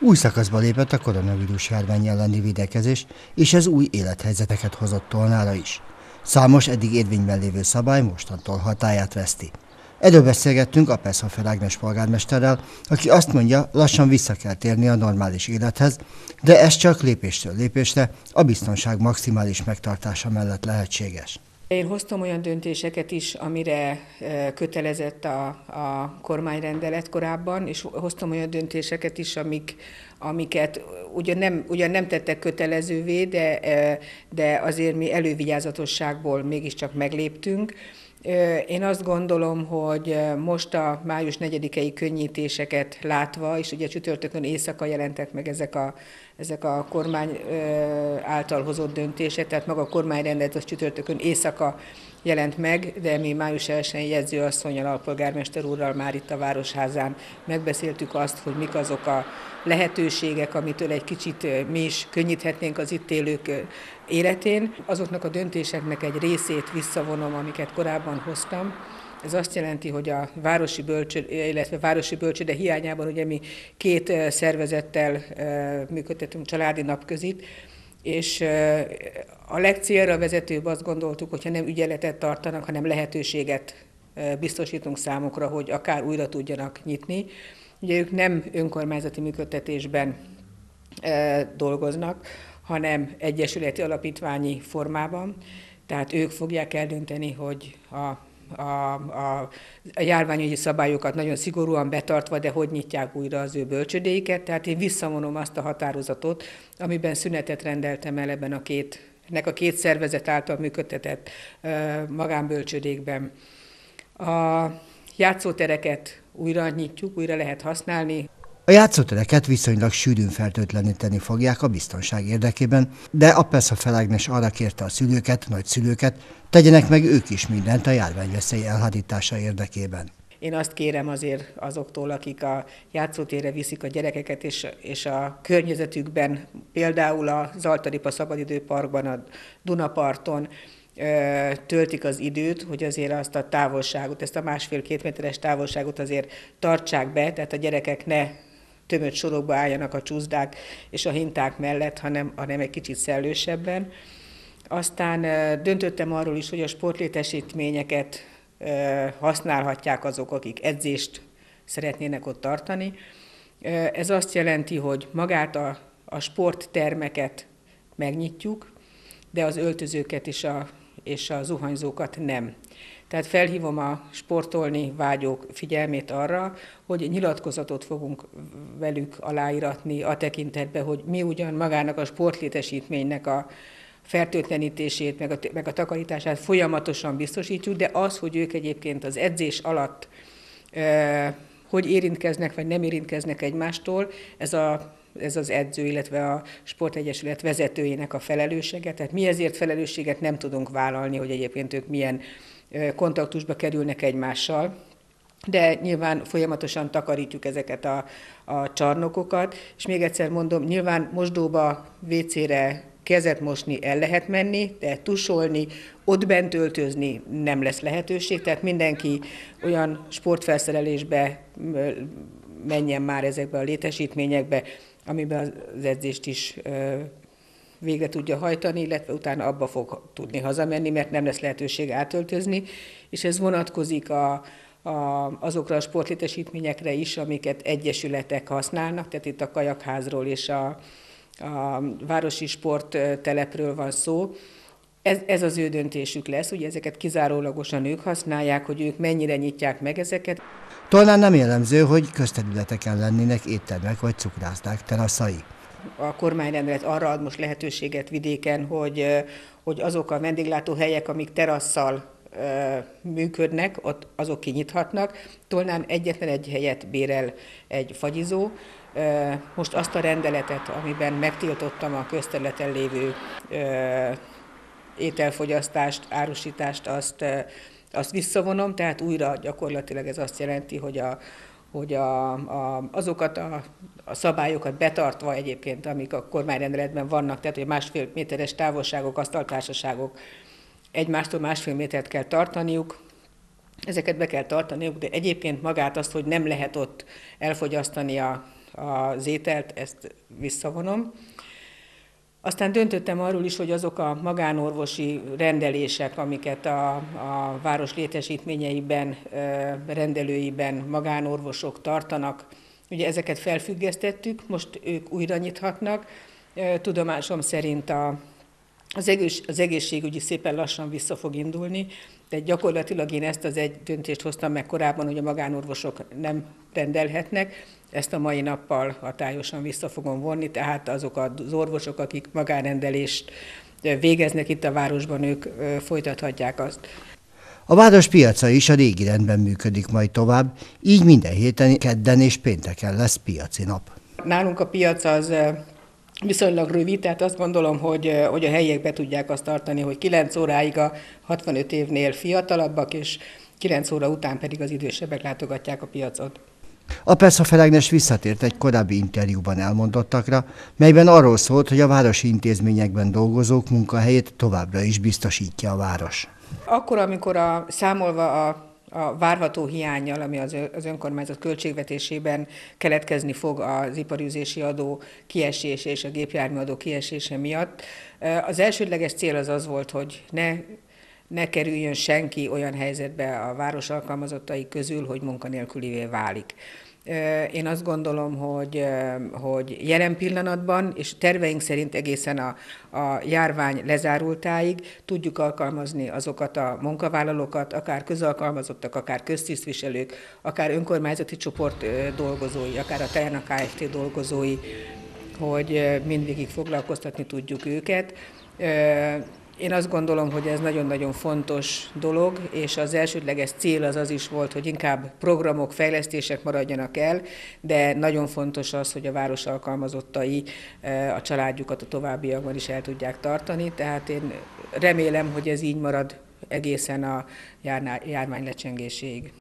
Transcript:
Új szakaszba lépett a koronavírus járvány elleni védekezés, és ez új élethelyzeteket hozott Tolnára is. Számos eddig érvényben lévő szabály mostantól hatáját veszti. Erről beszélgettünk a Peszhafer Ágnes polgármesterrel, aki azt mondja, lassan vissza kell térni a normális élethez, de ez csak lépéstől lépésre a biztonság maximális megtartása mellett lehetséges. Én hoztam olyan döntéseket is, amire kötelezett a, a kormányrendelet korábban, és hoztam olyan döntéseket is, amik, amiket ugyan nem, ugyan nem tettek kötelezővé, de, de azért mi elővigyázatosságból mégiscsak megléptünk. Én azt gondolom, hogy most a május 4-i könnyítéseket látva, és ugye csütörtökön éjszaka jelentek meg ezek a, ezek a kormány által hozott döntések, tehát maga a kormányrendelet az csütörtökön éjszaka jelent meg, de mi május 1-én jegyzőasszonyal, alpolgármester úrral már itt a Városházán megbeszéltük azt, hogy mik azok a lehetőségek, amitől egy kicsit mi is könnyíthetnénk az itt élők életén. Azoknak a döntéseknek egy részét visszavonom, amiket korábban hoztam, ez azt jelenti, hogy a városi bölcsőd, illetve városi bölcsőde hiányában ugye mi két szervezettel működtetünk családi napközit, és a legcélra vezetőbb azt gondoltuk, hogyha nem ügyeletet tartanak, hanem lehetőséget biztosítunk számukra, hogy akár újra tudjanak nyitni. Ugye ők nem önkormányzati működtetésben dolgoznak, hanem egyesületi alapítványi formában, tehát ők fogják eldönteni, hogy a a, a, a járványügyi szabályokat nagyon szigorúan betartva, de hogy nyitják újra az ő bölcsödéiket. Tehát én visszavonom azt a határozatot, amiben szünetet rendeltem el ebben a két, ennek a két szervezet által működtetett magánbölcsödékben. A játszótereket újra nyitjuk, újra lehet használni. A játszótereket viszonylag sűrűn fertőtleníteni fogják a biztonság érdekében, de a PESZA felágnes arra kérte a szülőket, nagyszülőket, tegyenek meg ők is mindent a járványveszély elhadítása érdekében. Én azt kérem azért azoktól, akik a játszótérre viszik a gyerekeket, és, és a környezetükben, például a Zaltaripa Szabadidőparkban, a Dunaparton, töltik az időt, hogy azért azt a távolságot, ezt a másfél-két méteres távolságot azért tartsák be, tehát a gyerekek ne tömött sorokba álljanak a csúszdák és a hinták mellett, hanem, hanem egy kicsit szellősebben. Aztán döntöttem arról is, hogy a sportlétesítményeket használhatják azok, akik edzést szeretnének ott tartani. Ez azt jelenti, hogy magát a, a sporttermeket megnyitjuk, de az öltözőket és a, és a zuhanyzókat nem. Tehát felhívom a sportolni vágyók figyelmét arra, hogy nyilatkozatot fogunk velük aláíratni a tekintetben, hogy mi ugyan magának a sportlétesítménynek a fertőtlenítését, meg a, meg a takarítását folyamatosan biztosítjuk, de az, hogy ők egyébként az edzés alatt hogy érintkeznek, vagy nem érintkeznek egymástól, ez a ez az edző, illetve a sportegyesület vezetőjének a felelőssége. Tehát mi ezért felelősséget nem tudunk vállalni, hogy egyébként ők milyen kontaktusba kerülnek egymással, de nyilván folyamatosan takarítjuk ezeket a, a csarnokokat, és még egyszer mondom, nyilván mosdóba, WC-re kezet mosni el lehet menni, de tusolni, ott bent öltözni nem lesz lehetőség, tehát mindenki olyan sportfelszerelésbe menjen már ezekbe a létesítményekbe, amiben az edzést is végre tudja hajtani, illetve utána abba fog tudni hazamenni, mert nem lesz lehetőség átöltözni, és ez vonatkozik a, a, azokra a sportlétesítményekre is, amiket egyesületek használnak, tehát itt a kajakházról és a, a városi sporttelepről van szó. Ez, ez az ő döntésük lesz, ugye ezeket kizárólagosan ők használják, hogy ők mennyire nyitják meg ezeket. Talán nem jellemző, hogy közterületeken lennének éttermek vagy cukrászdák teraszai a kormányrendelet arra ad most lehetőséget vidéken, hogy, hogy azok a vendéglátóhelyek, amik terasszal működnek, ott azok kinyithatnak. Tolnán egyetlen egy helyet bérel egy fagyizó. Most azt a rendeletet, amiben megtiltottam a közterületen lévő ételfogyasztást, árusítást, azt, azt visszavonom, tehát újra gyakorlatilag ez azt jelenti, hogy a, hogy a, a, azokat a, a szabályokat betartva egyébként, amik a kormányrendeletben vannak, tehát hogy másfél méteres távolságok, asztaltársaságok egymástól másfél métert kell tartaniuk, ezeket be kell tartaniuk, de egyébként magát azt, hogy nem lehet ott elfogyasztani a, az ételt, ezt visszavonom. Aztán döntöttem arról is, hogy azok a magánorvosi rendelések, amiket a, a város létesítményeiben, rendelőiben magánorvosok tartanak, ugye ezeket felfüggesztettük, most ők újra nyithatnak. Tudomásom szerint a, az, egész, az egészségügyi szépen lassan vissza fog indulni, de gyakorlatilag én ezt az egy döntést hoztam meg korábban, hogy a magánorvosok nem rendelhetnek, ezt a mai nappal hatályosan vissza fogom vonni, tehát azok az orvosok, akik magánrendelést végeznek itt a városban, ők folytathatják azt. A város piaca is a régi rendben működik majd tovább, így minden héten, kedden és pénteken lesz piaci nap. Nálunk a piac az viszonylag rövid, tehát azt gondolom, hogy, hogy a helyiek be tudják azt tartani, hogy 9 óráig a 65 évnél fiatalabbak, és 9 óra után pedig az idősebbek látogatják a piacot. A Persze Felegnes visszatért egy korábbi interjúban elmondottakra, melyben arról szólt, hogy a városi intézményekben dolgozók munkahelyét továbbra is biztosítja a város. Akkor, amikor a, számolva a a várható hiányjal, ami az, önkormányzat költségvetésében keletkezni fog az iparűzési adó kiesése és a gépjárműadó kiesése miatt. Az elsődleges cél az az volt, hogy ne ne kerüljön senki olyan helyzetbe a város alkalmazottai közül, hogy munkanélkülivé válik. Én azt gondolom, hogy, hogy jelen pillanatban, és terveink szerint egészen a, a járvány lezárultáig tudjuk alkalmazni azokat a munkavállalókat, akár közalkalmazottak, akár köztisztviselők, akár önkormányzati csoport dolgozói, akár a Telena Kft. dolgozói, hogy mindvégig foglalkoztatni tudjuk őket. Én azt gondolom, hogy ez nagyon-nagyon fontos dolog, és az elsődleges cél az az is volt, hogy inkább programok, fejlesztések maradjanak el, de nagyon fontos az, hogy a város alkalmazottai eh, a családjukat a továbbiakban is el tudják tartani, tehát én remélem, hogy ez így marad egészen a járvány lecsengéséig.